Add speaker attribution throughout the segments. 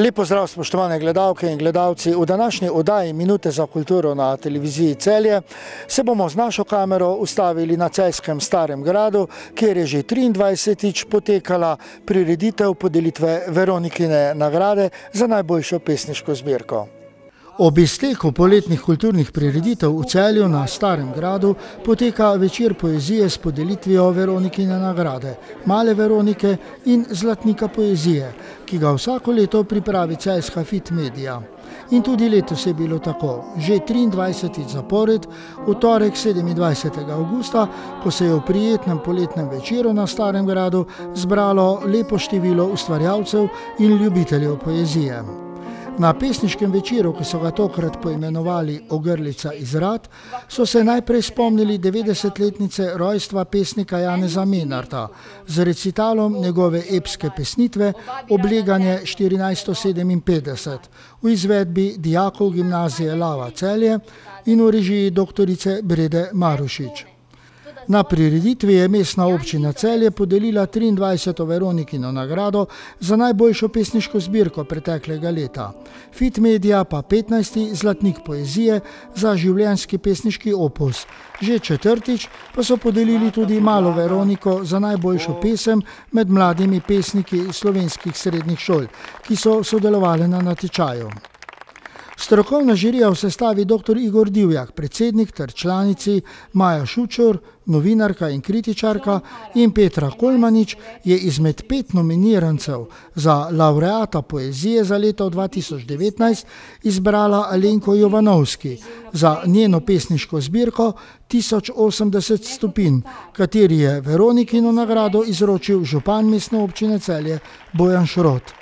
Speaker 1: Lepo zdrav, spoštovane gledalke in gledalci. V današnji oddaji Minute za kulturo na televiziji Celje se bomo z našo kamero ustavili na Celskem starem gradu, kjer je že 23. potekala prireditev podelitve Veronikine nagrade za najboljšo pesniško zbirko. Ob izteku poletnih kulturnih prireditev v celju na Starem gradu poteka večer poezije s podelitvijo Veronikine nagrade, Male Veronike in Zlatnika poezije, ki ga vsako leto pripravi celjska Fit Media. In tudi letos je bilo tako, že 23. zapored, v torek 27. augusta, ko se je v prijetnem poletnem večeru na Starem gradu zbralo lepo število ustvarjalcev in ljubiteljev poezije. Na pesniškem večeru, ki so ga tokrat poimenovali Ogrlica iz Rad, so se najprej spomnili 90-letnice rojstva pesnika Janeza Menarta z recitalom njegove epske pesnitve Obleganje 1457 v izvedbi dijakov gimnazije Lava Celje in v režiji doktorice Brede Marušič. Na prireditvi je mestna občina Celje podelila 23. Veronikino nagrado za najboljšo pesniško zbirko preteklega leta. Fit Media pa 15. Zlatnik poezije za življenski pesniški opus. Že četrtič pa so podelili tudi malo Veroniko za najboljšo pesem med mladimi pesniki slovenskih srednjih šol, ki so sodelovali na natečaju. Strokovna žirija v sestavi dr. Igor Divjak, predsednik ter članici Maja Šučur, novinarka in kritičarka in Petra Kolmanič je izmed pet nominirancev za laureata poezije za leto 2019 izbrala Alenko Jovanovski za njeno pesniško zbirko 1080 stopinj, kateri je Veronikino nagrado izročil župan mestne občine Celje Bojan Šrot.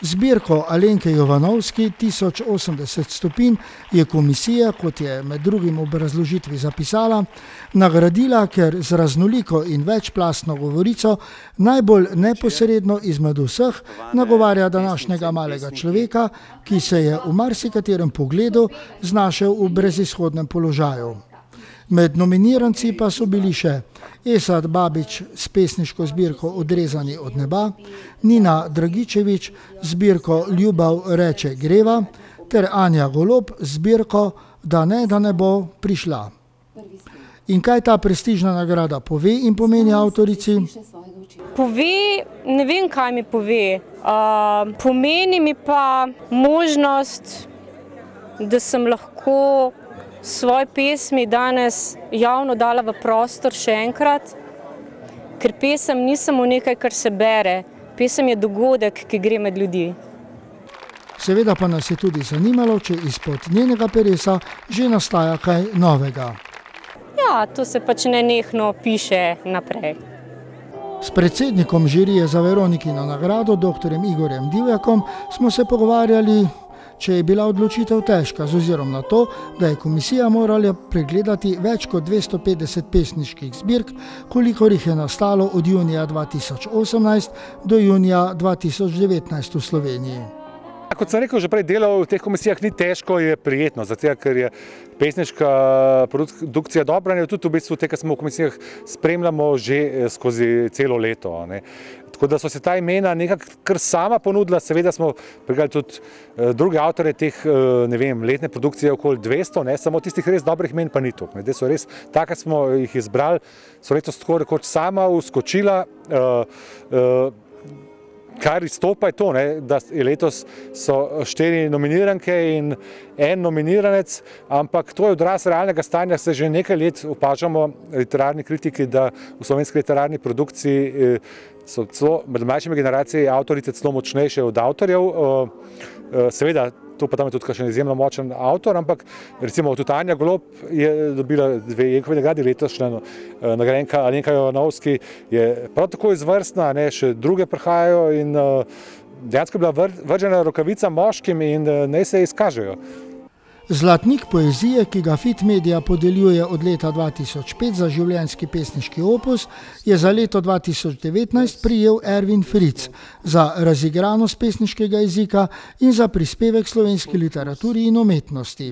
Speaker 1: Zbirko Alenke Jovanovski 1080 stopinj je komisija, kot je med drugim v razložitvi zapisala, nagradila, ker z raznoliko in večplastno govorico najbolj neposredno izmed vseh nagovarja današnjega malega človeka, ki se je v marsikaterem pogledu znašel v brezizhodnem položaju. Med nominiranci pa so bili še Esad Babič s pesniško zbirko Odrezani od neba, Nina Dragičevič z zbirko Ljubav reče greva ter Anja Golob z zbirko Da ne, da ne bo prišla. In kaj ta prestižna nagrada pove in pomeni avtorici?
Speaker 2: Pove, ne vem, kaj mi pove. Uh, pomeni mi pa možnost, da sem lahko svoje pesmi danes javno dala v prostor še enkrat, ker pesem ni samo nekaj, kar se bere, pesem je dogodek, ki gre med ljudi.
Speaker 1: Seveda pa nas je tudi zanimalo, če izpod njenega peresa že nastaja kaj novega.
Speaker 2: Ja, to se pač nenehno piše naprej.
Speaker 1: S predsednikom žirije za Veronikino nagrado, dr. Igorjem Divjakom, smo se pogovarjali če je bila odločitev težka, z ozirom na to, da je komisija morala pregledati več kot 250 pesniških zbirk, koliko jih je nastalo od junija 2018 do junija 2019 v Sloveniji.
Speaker 3: Kot sem rekel, že prej delo v teh komisijah ni težko, je prijetno, zato ker je pesniška produkcija dobra in tudi v bistvu te, ki smo v komisijah, spremljamo že eh, skozi celo leto. Ne. Tako da so se ta imena nekako kar sama ponudila, seveda smo pregledali tudi eh, druge avtore teh, eh, ne vem, letne produkcije okoli 200, ne, samo tistih res dobrih imen pa ni to. Ne, so res, tako smo jih izbrali, so letos tako rekoč sama uskočila, uh, uh, kar izstopa je to, ne, da je letos so štiri nominiranke in en nominiranec, ampak to je odraz realnega stanja, se že nekaj let opažamo literarni kritiki, da v slovenski literarni produkciji eh, so celo med mlajšimi generacijami avtorice celo močnejše od avtorjev. Eh, eh, seveda, to pa tam je tudi še izjemno močen avtor, ampak recimo tudi Anja Golob je dobila dve Jenkove nagradi letošnja eh, nagrajenka Alenka Jovanovski je prav tako izvrstna, ne, še druge prihajajo in dejansko je bila vržena rokavica moškim in ne se izkažejo.
Speaker 1: Zlatnik poezije, ki ga Fit Media podeljuje od leta 2005 za življenski pesniški opus, je za leto 2019 prijel Erwin Fritz za razigranost pesniškega jezika in za prispevek slovenski literaturi in umetnosti.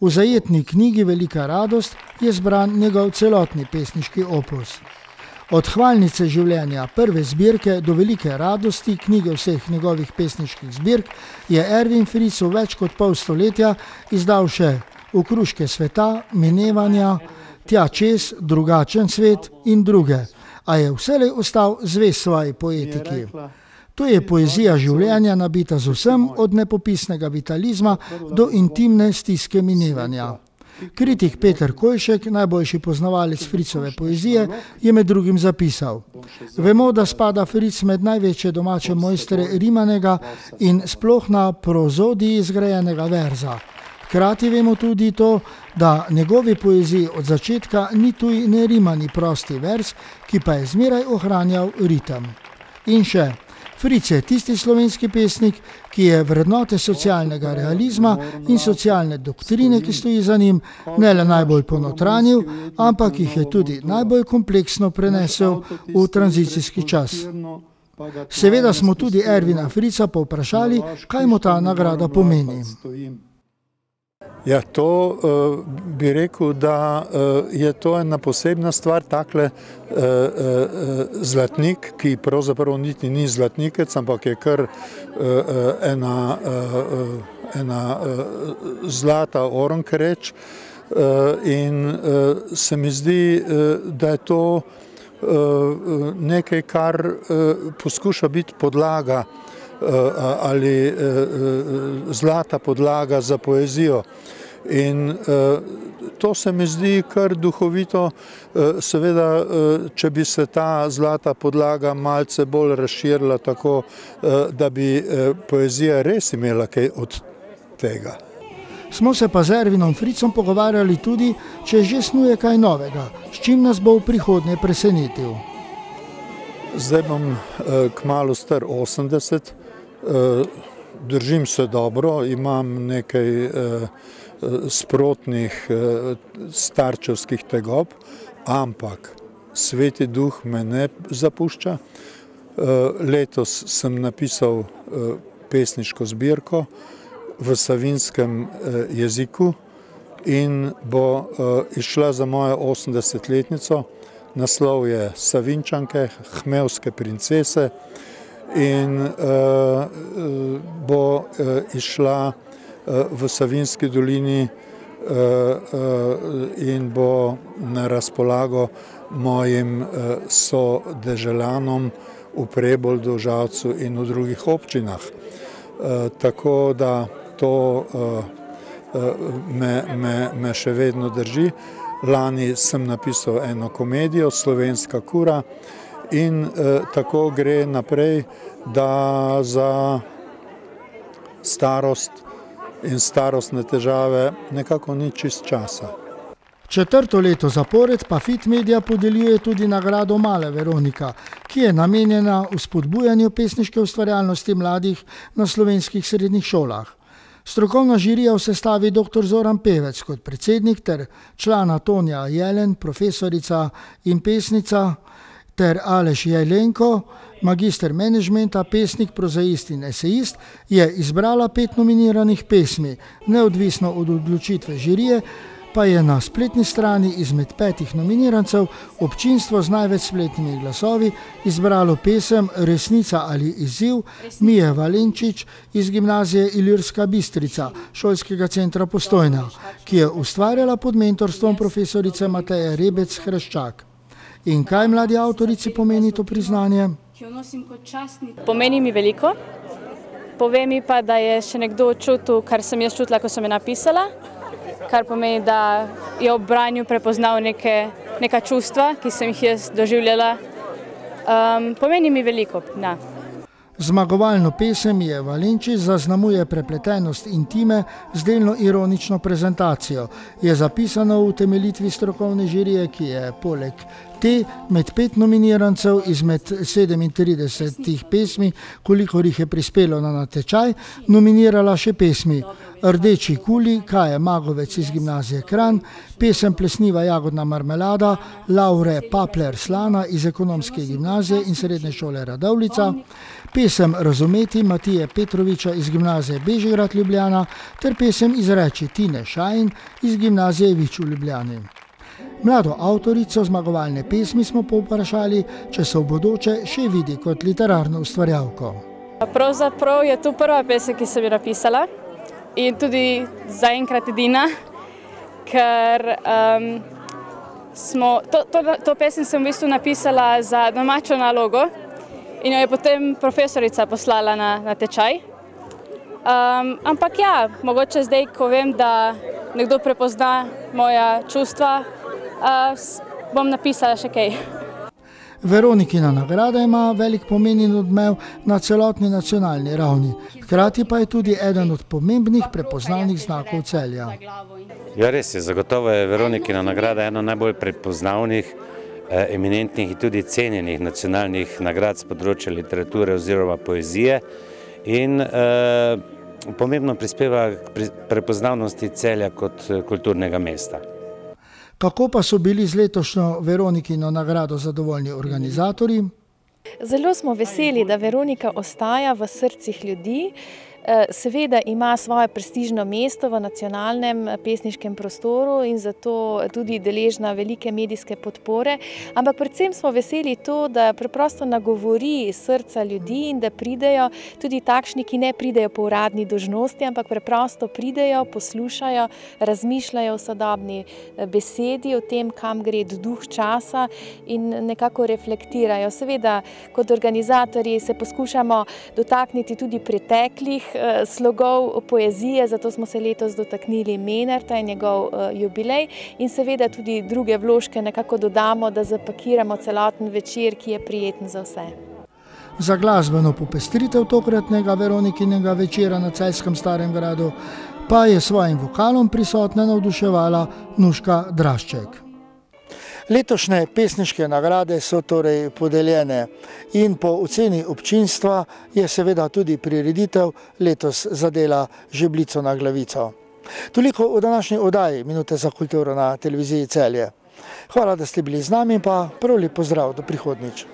Speaker 1: V zajetni knjigi Velika radost je zbran njegov celotni pesniški opus. Od hvalnice življenja prve zbirke do velike radosti knjige vseh njegovih pesniških zbirk je Ervin Fritz v več kot pol stoletja izdal še Ukruške sveta, Minevanja, Tja čez, Drugačen svet in druge, a je vselej ostal zvest svoji poetiki. To je poezija življenja, nabita z vsem od nepopisnega vitalizma do intimne stiske minevanja. Kritik Peter Kojšek, najboljši poznavalec Fricove poezije, je med drugim zapisal: Vemo, da spada Fric med največje domače mojstre rimanega in sploh na prozodiji zgrajenega verza. Hkrati vemo tudi to, da njegovi poeziji od začetka ni tuj ne rimani prosti vers, ki pa je zmeraj ohranjal ritem. In še, Fric je tisti slovenski pesnik, ki je vrednote socialnega realizma in socialne doktrine, ki stoji za njim, ne le najbolj ponotranil, ampak jih je tudi najbolj kompleksno prenesel v tranzicijski čas. Seveda smo tudi Ervina Frica povprašali, kaj mu ta nagrada pomeni.
Speaker 4: Ja, to uh, bi rekel, da uh, je to ena posebna stvar, takle uh, uh, zlatnik, ki pravzaprav niti ni zlatnikec, ampak je kar uh, ena, uh, ena uh, zlata oronkereč. Uh, in uh, se mi zdi, uh, da je to uh, nekaj, kar uh, poskuša biti podlaga ali zlata podlaga za poezijo. In to se mi zdi kar duhovito, seveda, če bi se ta zlata podlaga malce bolj razširila tako, da bi poezija res imela kaj od tega.
Speaker 1: Smo se pa z Ervinom Fricom pogovarjali tudi, če že snuje kaj novega, s čim nas bo v prihodnje presenetil.
Speaker 4: Zdaj bom kmalo star 80, držim se dobro, imam nekaj sprotnih starčevskih tegob, ampak sveti duh me ne zapušča. Letos sem napisal pesniško zbirko v savinskem jeziku in bo išla za mojo 80-letnico. Naslov je Savinčanke, Hmevske princese in bo išla v Savinski dolini in bo na razpolago mojim sodeželanom v Preboldu, Žalcu in v drugih občinah. Tako da to me, me, me še vedno drži. Lani sem napisal eno komedijo, Slovenska kura, in tako gre naprej, da za starost in starostne težave nekako ni čist časa.
Speaker 1: Četrto leto zapored pa Fit Media podeljuje tudi nagrado Male Veronika, ki je namenjena vzpodbujanju pesniške ustvarjalnosti mladih na slovenskih srednjih šolah. Strokovna žirija v sestavi dr. Zoran Pevec kot predsednik ter člana Tonja Jelen, profesorica in pesnica, ter Aleš Jelenko, magister menedžmenta, pesnik, prozaist in esejist, je izbrala pet nominiranih pesmi. Neodvisno od odločitve žirije pa je na spletni strani izmed petih nominirancev občinstvo z največ spletnimi glasovi izbralo pesem Resnica ali izziv Mije Valenčič iz gimnazije Ilirska Bistrica, šolskega centra Postojna, ki je ustvarjala pod mentorstvom profesorice Mateje Rebec Hrščak. In kaj mladi avtorici pomeni to priznanje?
Speaker 2: Pomeni mi veliko. Pove mi pa, da je še nekdo čutil, kar sem jaz čutila, ko sem jo napisala, kar pomeni, da je ob branju prepoznal neke, neka čustva, ki sem jih jaz doživljala. Um, pomeni mi veliko. Da.
Speaker 1: Zmagovalno pesem je Valenčič zaznamuje prepletenost intime z delno ironično prezentacijo. Je zapisano v temeljitvi strokovne žirije, ki je poleg te med pet nominirancev izmed 37 pesmi, kolikor jih je prispelo na natečaj, nominirala še pesmi Rdeči kuli, Kaje Magovec iz gimnazije Kran, pesem Plesniva jagodna marmelada, Laure Papler Slana iz ekonomske gimnazije in srednje šole Radovlica, pesem Razumeti Matije Petroviča iz gimnazije Bežigrad Ljubljana ter pesem Izreči Tine Šajn iz gimnazije Vič v Ljubljani. Mlado avtorico zmagovalne pesmi smo povprašali, če se v bodoče še vidi kot literarno ustvarjalko.
Speaker 5: Pravzaprav je to prva pesem, ki sem jo napisala in tudi zaenkrat edina, ker um, smo, to, to, to pesem sem v bistvu napisala za domačo nalogo in jo je potem profesorica poslala na, na tečaj. Um, ampak ja, mogoče zdaj, ko vem, da nekdo prepozna moja čustva, uh, bom napisala še kaj.
Speaker 1: Veronikina nagrada ima velik pomen in odmev na celotni nacionalni ravni. Hkrati pa je tudi eden od pomembnih prepoznavnih znakov celja.
Speaker 6: Ja, res je, zagotovo je Veronikina nagrada ena najbolj prepoznavnih, eh, eminentnih in tudi cenjenih nacionalnih nagrad z področja literature oziroma poezije in eh, pomembno prispeva k prepoznavnosti celja kot eh, kulturnega mesta.
Speaker 1: Kako pa so bili z letošnjo Veronikino nagrado zadovoljni organizatorji?
Speaker 7: Zelo smo veseli, da Veronika ostaja v srcih ljudi. Eh, seveda ima svoje prestižno mesto v nacionalnem eh, pesniškem prostoru in zato tudi deležna velike medijske podpore, ampak predvsem smo veseli to, da preprosto nagovori srca ljudi in da pridejo tudi takšni, ki ne pridejo po uradni dožnosti, ampak preprosto pridejo, poslušajo, razmišljajo o sodobni eh, besedi, o tem, kam gre duh časa in nekako reflektirajo. Seveda, kot organizatorji se poskušamo dotakniti tudi preteklih slogov poezije, zato smo se letos dotaknili Menarta in njegov eh, jubilej in seveda tudi druge vložke nekako dodamo, da zapakiramo celoten večer, ki je prijeten za vse.
Speaker 1: Za glasbeno popestritev tokratnega Veronikinega večera na Celskem starem gradu pa je svojim vokalom prisotna navduševala Nuška Drašček. Letošnje pesniške nagrade so torej podeljene in po oceni občinstva je seveda tudi prireditev letos zadela žeblico na glavico. Toliko v današnji oddaji Minute za kulturo na televiziji Celje. Hvala, da ste bili z nami, pa prav lep pozdrav do prihodnič.